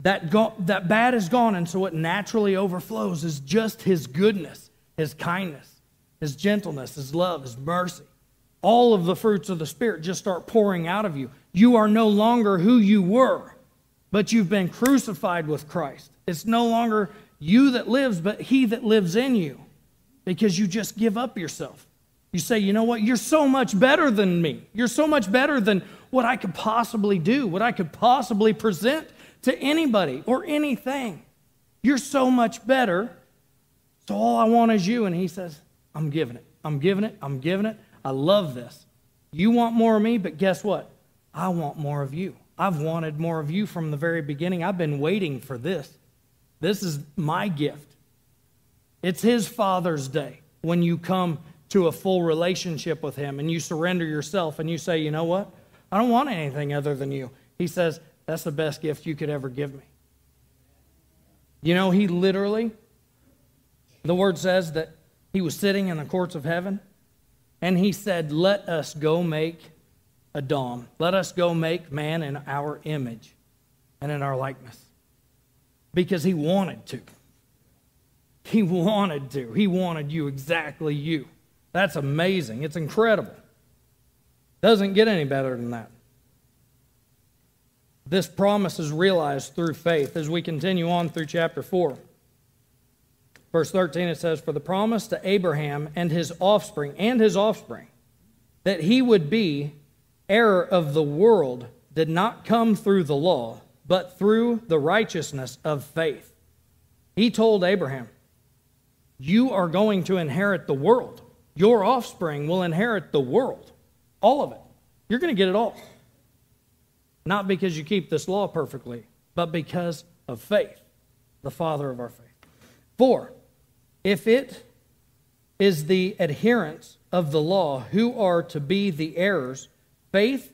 that, go- that bad is gone, and so what naturally overflows is just His goodness, His kindness, His gentleness, His love, His mercy. All of the fruits of the Spirit just start pouring out of you. You are no longer who you were, but you've been crucified with Christ. It's no longer you that lives, but He that lives in you because you just give up yourself. You say, you know what? You're so much better than me. You're so much better than what I could possibly do, what I could possibly present to anybody or anything. You're so much better. So all I want is you. And he says, I'm giving it. I'm giving it. I'm giving it. I love this. You want more of me, but guess what? I want more of you. I've wanted more of you from the very beginning. I've been waiting for this. This is my gift. It's His Father's Day when you come to a full relationship with Him and you surrender yourself and you say, you know what? I don't want anything other than you. He says, that's the best gift you could ever give me. You know, He literally, the word says that He was sitting in the courts of heaven and He said, let us go make Adam. Let us go make man in our image and in our likeness. Because he wanted to. He wanted to. He wanted you exactly you. That's amazing. It's incredible. Doesn't get any better than that. This promise is realized through faith as we continue on through chapter 4. Verse 13 it says, For the promise to Abraham and his offspring, and his offspring, that he would be heir of the world did not come through the law, but through the righteousness of faith. He told Abraham, You are going to inherit the world. Your offspring will inherit the world. All of it. You're going to get it all. not because you keep this law perfectly, but because of faith, the father of our faith. Four, if it is the adherents of the law who are to be the heirs, faith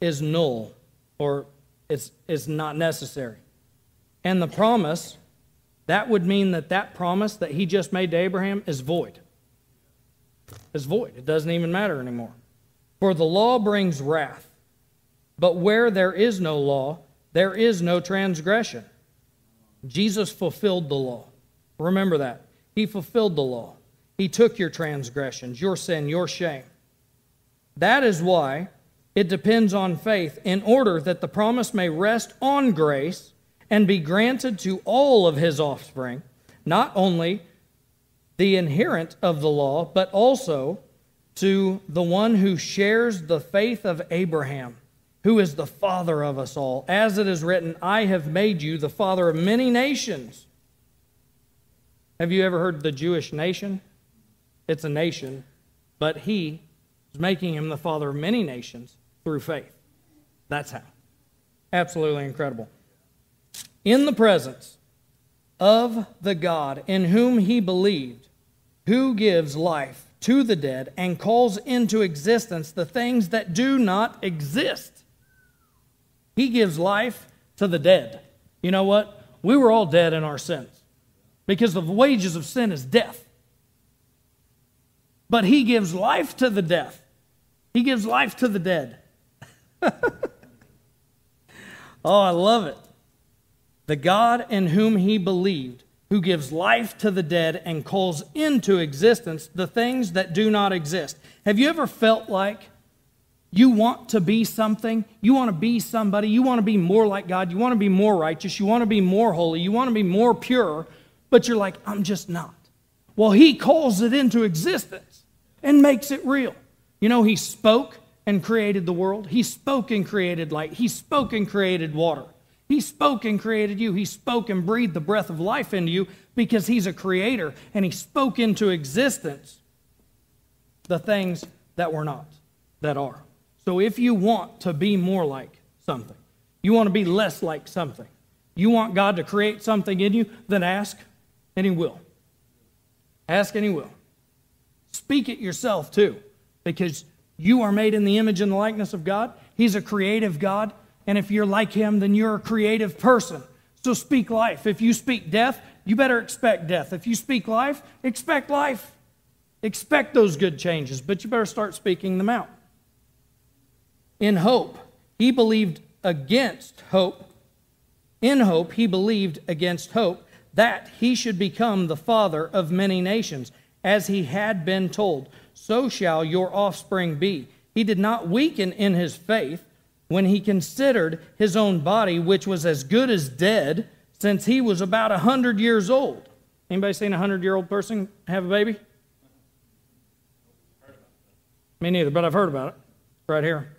is null or is, is not necessary. And the promise, that would mean that that promise that he just made to Abraham is void. Is void. It doesn't even matter anymore. For the law brings wrath, but where there is no law, there is no transgression. Jesus fulfilled the law. Remember that. He fulfilled the law. He took your transgressions, your sin, your shame. That is why it depends on faith in order that the promise may rest on grace and be granted to all of his offspring, not only the inherent of the law, but also to the one who shares the faith of Abraham, who is the father of us all. As it is written, I have made you the father of many nations. Have you ever heard the Jewish nation? It's a nation, but he is making him the father of many nations through faith. That's how. Absolutely incredible. In the presence of the God in whom he believed, who gives life to the dead and calls into existence the things that do not exist. He gives life to the dead. You know what? We were all dead in our sins because the wages of sin is death. But he gives life to the death. He gives life to the dead. oh, I love it. The God in whom he believed who gives life to the dead and calls into existence the things that do not exist. Have you ever felt like you want to be something? You want to be somebody? You want to be more like God? You want to be more righteous? You want to be more holy? You want to be more pure? But you're like, I'm just not. Well, He calls it into existence and makes it real. You know, He spoke and created the world, He spoke and created light, He spoke and created water. He spoke and created you. He spoke and breathed the breath of life into you because He's a creator and He spoke into existence the things that were not, that are. So if you want to be more like something, you want to be less like something, you want God to create something in you, then ask and He will. Ask and He will. Speak it yourself too because you are made in the image and the likeness of God. He's a creative God. And if you're like him, then you're a creative person. So speak life. If you speak death, you better expect death. If you speak life, expect life. Expect those good changes, but you better start speaking them out. In hope, he believed against hope. In hope, he believed against hope that he should become the father of many nations, as he had been told. So shall your offspring be. He did not weaken in his faith when he considered his own body, which was as good as dead, since he was about a hundred years old. Anybody seen a hundred year old person have a baby? Me neither, but I've heard about it. Right here.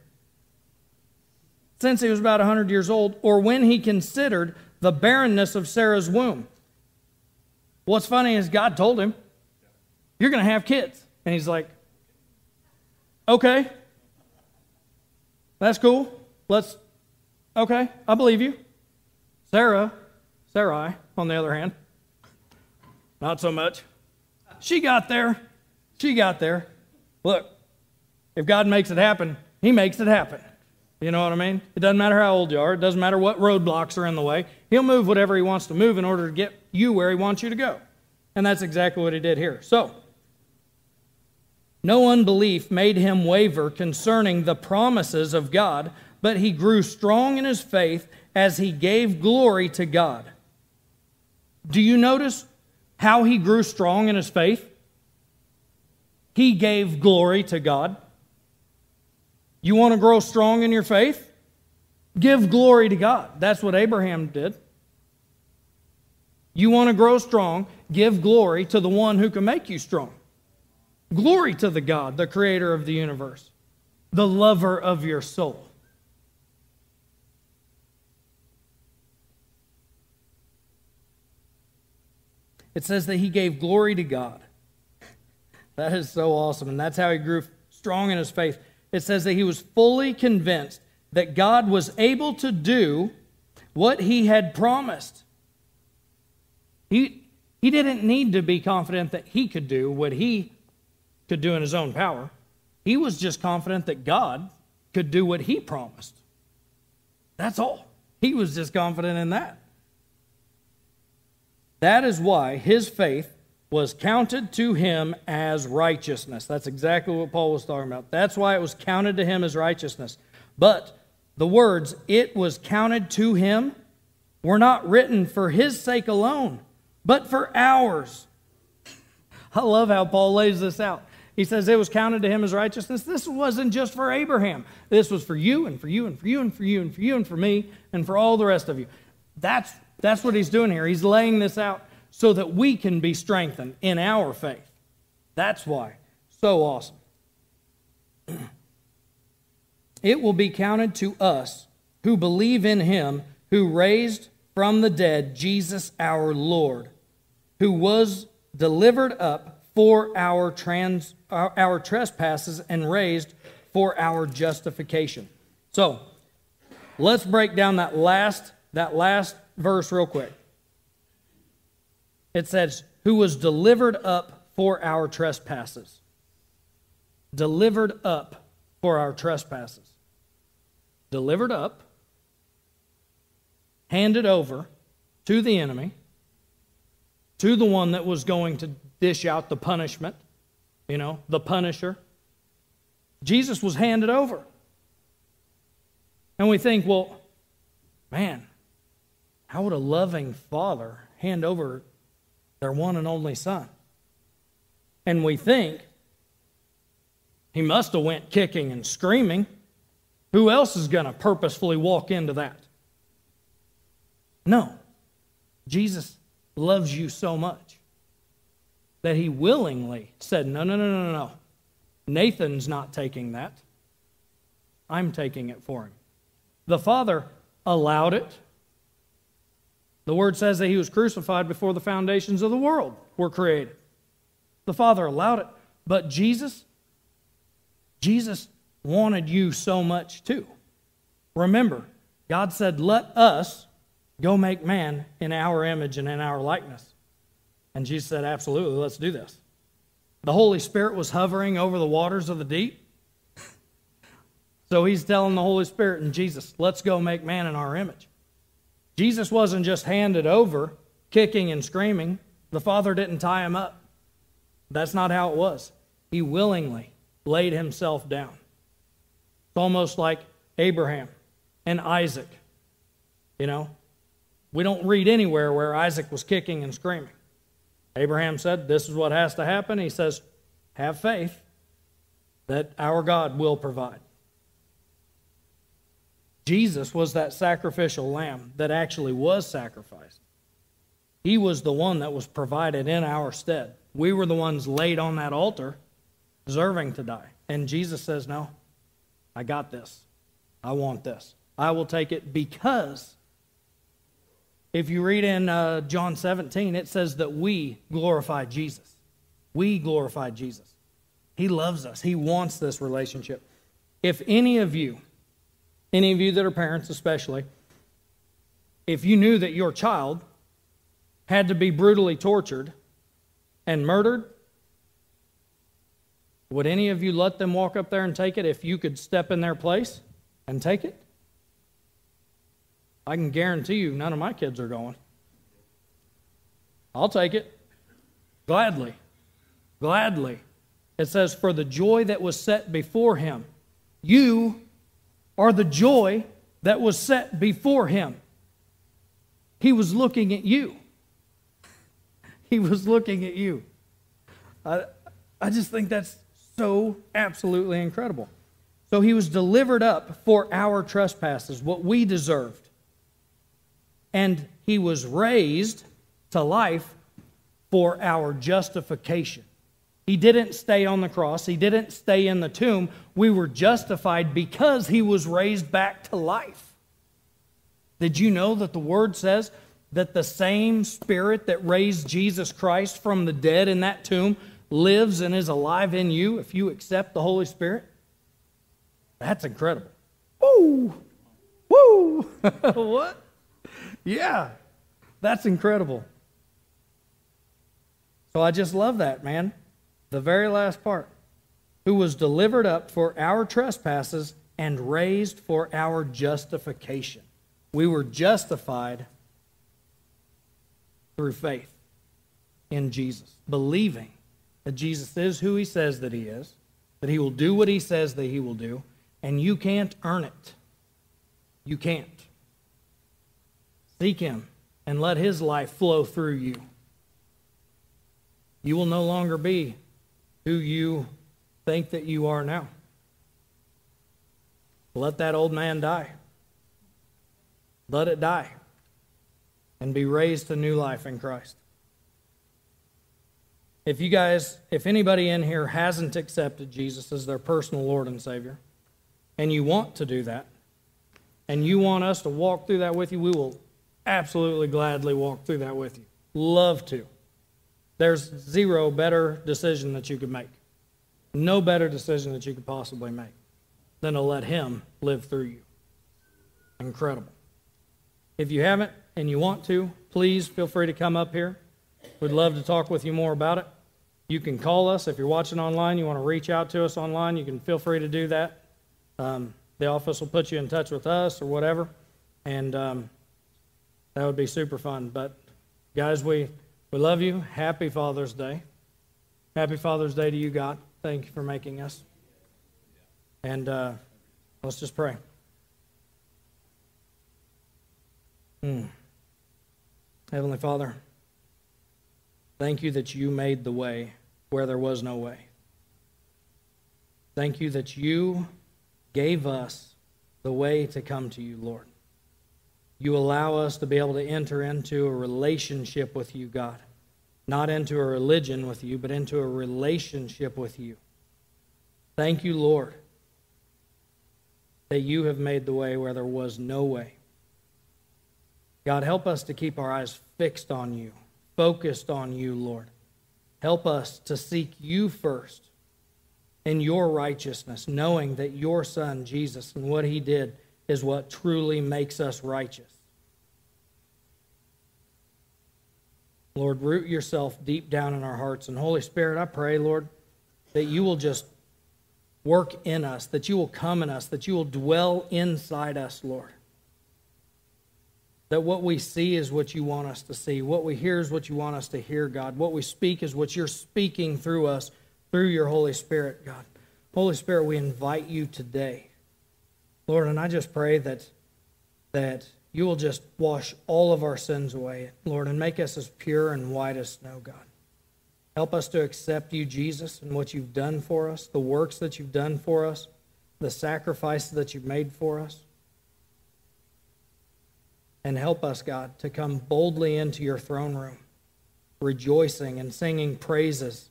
Since he was about a hundred years old, or when he considered the barrenness of Sarah's womb. What's funny is God told him, You're going to have kids. And he's like, Okay, that's cool. Let's, okay, I believe you. Sarah, Sarai, on the other hand, not so much. She got there. She got there. Look, if God makes it happen, He makes it happen. You know what I mean? It doesn't matter how old you are, it doesn't matter what roadblocks are in the way. He'll move whatever He wants to move in order to get you where He wants you to go. And that's exactly what He did here. So, no unbelief made him waver concerning the promises of God but he grew strong in his faith as he gave glory to God. Do you notice how he grew strong in his faith? He gave glory to God. You want to grow strong in your faith? Give glory to God. That's what Abraham did. You want to grow strong? Give glory to the one who can make you strong. Glory to the God, the creator of the universe, the lover of your soul. it says that he gave glory to God. That is so awesome. And that's how he grew strong in his faith. It says that he was fully convinced that God was able to do what he had promised. He, he didn't need to be confident that he could do what he could do in his own power. He was just confident that God could do what he promised. That's all. He was just confident in that. That is why his faith was counted to him as righteousness. That's exactly what Paul was talking about. That's why it was counted to him as righteousness. But the words, it was counted to him, were not written for his sake alone, but for ours. I love how Paul lays this out. He says it was counted to him as righteousness. This wasn't just for Abraham. This was for you and for you and for you and for you and for you and for me and for all the rest of you. That's, that's what he's doing here. He's laying this out so that we can be strengthened in our faith. That's why. So awesome. It will be counted to us who believe in him who raised from the dead Jesus our Lord, who was delivered up for our, trans, our, our trespasses and raised for our justification. So, let's break down that last, that last verse real quick. It says, who was delivered up for our trespasses. Delivered up for our trespasses. Delivered up, handed over to the enemy, to the one that was going to dish out the punishment, you know, the punisher. Jesus was handed over. And we think, well, man, how would a loving father hand over their one and only son. And we think he must have went kicking and screaming. Who else is going to purposefully walk into that? No. Jesus loves you so much that he willingly said, No, no, no, no, no. Nathan's not taking that. I'm taking it for him. The Father allowed it the word says that he was crucified before the foundations of the world were created. The Father allowed it. But Jesus, Jesus wanted you so much too. Remember, God said, Let us go make man in our image and in our likeness. And Jesus said, Absolutely, let's do this. The Holy Spirit was hovering over the waters of the deep. So he's telling the Holy Spirit and Jesus, let's go make man in our image. Jesus wasn't just handed over, kicking and screaming. The Father didn't tie him up. That's not how it was. He willingly laid himself down. It's almost like Abraham and Isaac. You know, we don't read anywhere where Isaac was kicking and screaming. Abraham said, This is what has to happen. He says, Have faith that our God will provide. Jesus was that sacrificial lamb that actually was sacrificed. He was the one that was provided in our stead. We were the ones laid on that altar, deserving to die. And Jesus says, No, I got this. I want this. I will take it because if you read in uh, John 17, it says that we glorify Jesus. We glorify Jesus. He loves us, He wants this relationship. If any of you, any of you that are parents especially, if you knew that your child had to be brutally tortured and murdered, would any of you let them walk up there and take it if you could step in their place and take it? I can guarantee you none of my kids are going. I'll take it. Gladly. Gladly. It says, For the joy that was set before him, you are the joy that was set before him. He was looking at you. He was looking at you. I, I just think that's so absolutely incredible. So he was delivered up for our trespasses, what we deserved. And he was raised to life for our justification. He didn't stay on the cross, he didn't stay in the tomb. We were justified because he was raised back to life. Did you know that the word says that the same spirit that raised Jesus Christ from the dead in that tomb lives and is alive in you if you accept the Holy Spirit? That's incredible. Woo! Woo! What? Yeah, that's incredible. So I just love that, man. The very last part. Who was delivered up for our trespasses and raised for our justification. We were justified through faith in Jesus, believing that Jesus is who he says that he is, that he will do what he says that he will do, and you can't earn it. You can't. Seek him and let his life flow through you. You will no longer be who you think that you are now. Let that old man die. Let it die and be raised to new life in Christ. If you guys, if anybody in here hasn't accepted Jesus as their personal Lord and Savior, and you want to do that, and you want us to walk through that with you, we will absolutely gladly walk through that with you. Love to. There's zero better decision that you could make. No better decision that you could possibly make than to let Him live through you. Incredible. If you haven't and you want to, please feel free to come up here. We'd love to talk with you more about it. You can call us if you're watching online. You want to reach out to us online. You can feel free to do that. Um, the office will put you in touch with us or whatever, and um, that would be super fun. But guys, we we love you. Happy Father's Day. Happy Father's Day to you, God. Thank you for making us. And uh, let's just pray. Hmm. Heavenly Father, thank you that you made the way where there was no way. Thank you that you gave us the way to come to you, Lord. You allow us to be able to enter into a relationship with you, God. Not into a religion with you, but into a relationship with you. Thank you, Lord, that you have made the way where there was no way. God, help us to keep our eyes fixed on you, focused on you, Lord. Help us to seek you first in your righteousness, knowing that your Son, Jesus, and what he did is what truly makes us righteous. Lord, root yourself deep down in our hearts. And Holy Spirit, I pray, Lord, that you will just work in us, that you will come in us, that you will dwell inside us, Lord. That what we see is what you want us to see. What we hear is what you want us to hear, God. What we speak is what you're speaking through us, through your Holy Spirit, God. Holy Spirit, we invite you today. Lord, and I just pray that that you will just wash all of our sins away, Lord, and make us as pure and white as snow, God. Help us to accept you, Jesus, and what you've done for us, the works that you've done for us, the sacrifices that you've made for us. And help us, God, to come boldly into your throne room, rejoicing and singing praises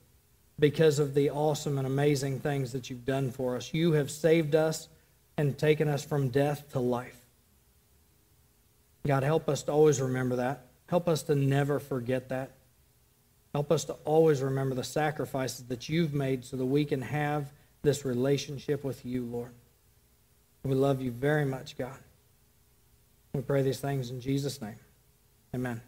because of the awesome and amazing things that you've done for us. You have saved us and taken us from death to life. God, help us to always remember that. Help us to never forget that. Help us to always remember the sacrifices that you've made so that we can have this relationship with you, Lord. We love you very much, God. We pray these things in Jesus' name. Amen.